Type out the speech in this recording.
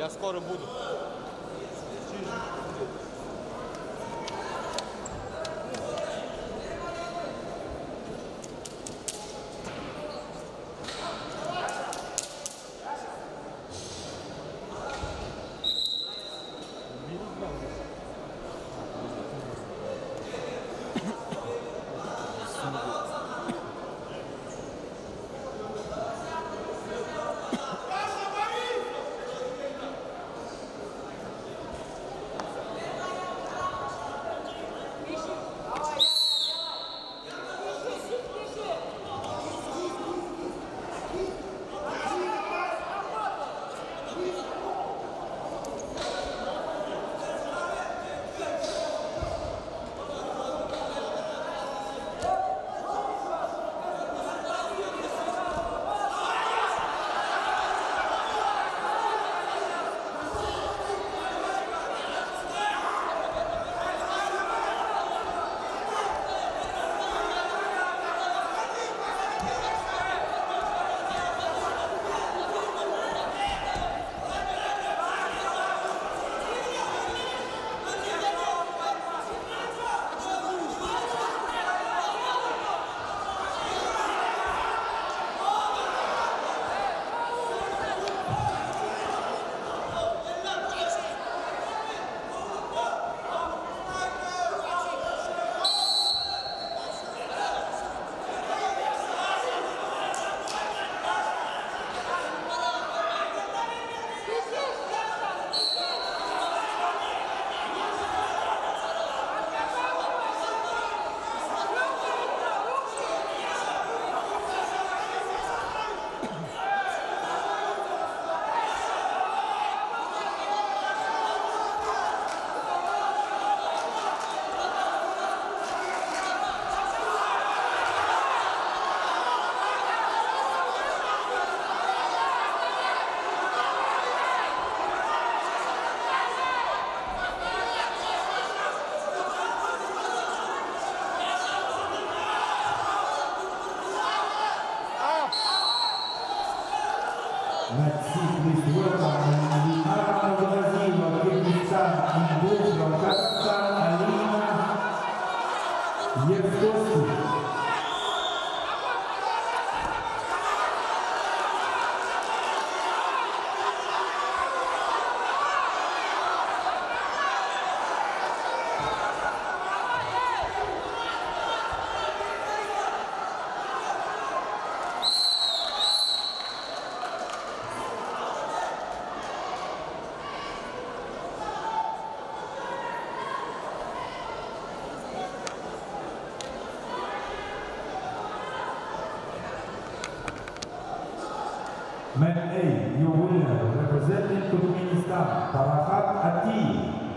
Я скоро буду. Man A, your winner, representing Turkmenistan, Talahat Ati.